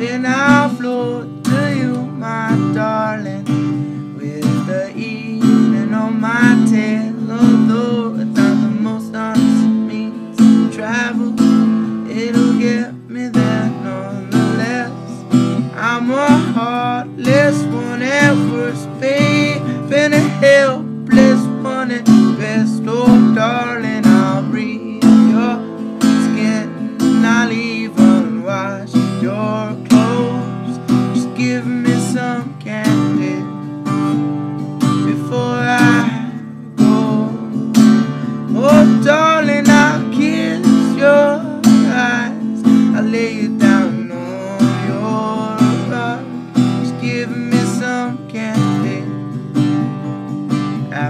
then I'll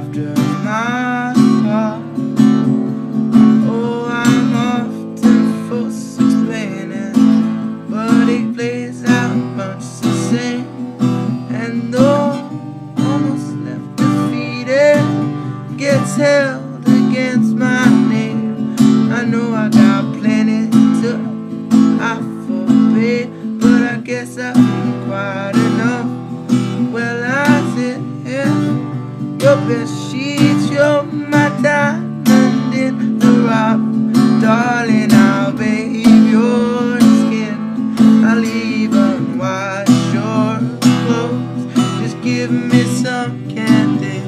after my heart. Oh, I'm often forced to explain it, but it plays out much the same. And though almost left defeated, gets held best sheets, you're my diamond in the rough. Darling, I'll bathe your skin. I'll even wash your clothes. Just give me some candy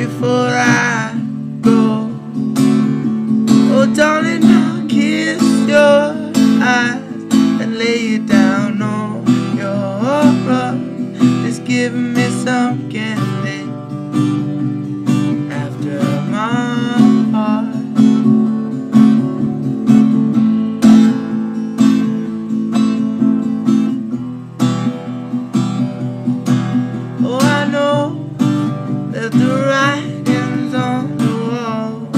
before I go. Oh, darling, I'll kiss your eyes and lay you down on your rug. Just give me some candy the writing's on the wall.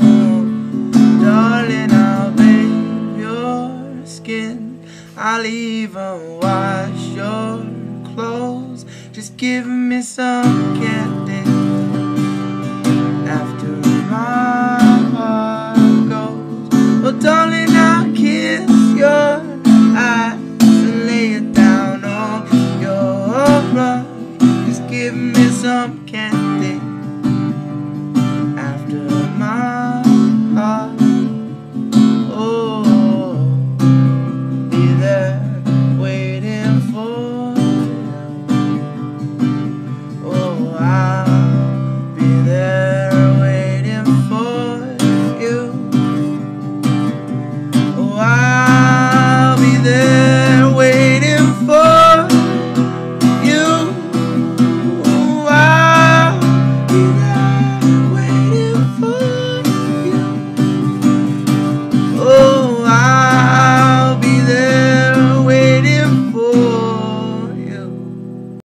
Oh, darling, I'll bathe your skin. I'll even wash your clothes. Just give me some candy after pumpkin.